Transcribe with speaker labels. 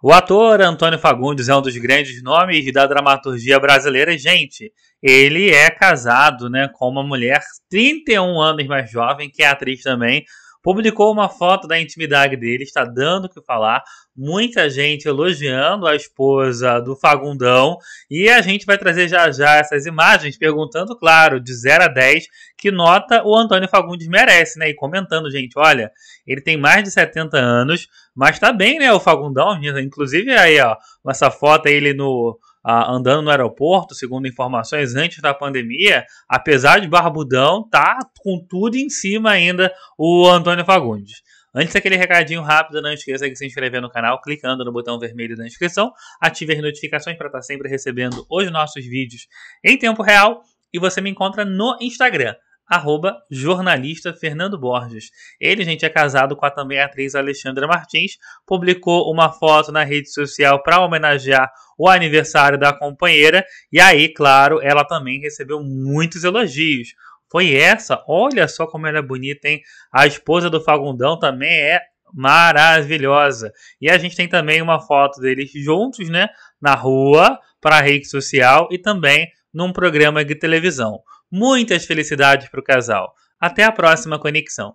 Speaker 1: O ator Antônio Fagundes é um dos grandes nomes da dramaturgia brasileira. Gente, ele é casado né, com uma mulher 31 anos mais jovem, que é atriz também, publicou uma foto da intimidade dele, está dando o que falar. Muita gente elogiando a esposa do Fagundão. E a gente vai trazer já já essas imagens, perguntando, claro, de 0 a 10, que nota o Antônio Fagundes merece, né? E comentando, gente, olha, ele tem mais de 70 anos, mas tá bem, né? O Fagundão, inclusive aí, ó, essa foto aí, ele no ah, andando no aeroporto, segundo informações antes da pandemia, apesar de barbudão, tá com tudo em cima ainda o Antônio Fagundes. Antes daquele recadinho rápido, não esqueça de se inscrever no canal clicando no botão vermelho da inscrição, ative as notificações para estar sempre recebendo os nossos vídeos em tempo real e você me encontra no Instagram, arroba jornalista Fernando Borges. Ele, gente, é casado com a também atriz Alexandra Martins, publicou uma foto na rede social para homenagear o aniversário da companheira, e aí, claro, ela também recebeu muitos elogios. Foi essa, olha só como ela é bonita, hein? A esposa do Fagundão também é maravilhosa. E a gente tem também uma foto deles juntos, né, na rua, para a rede social e também num programa de televisão. Muitas felicidades para o casal. Até a próxima conexão.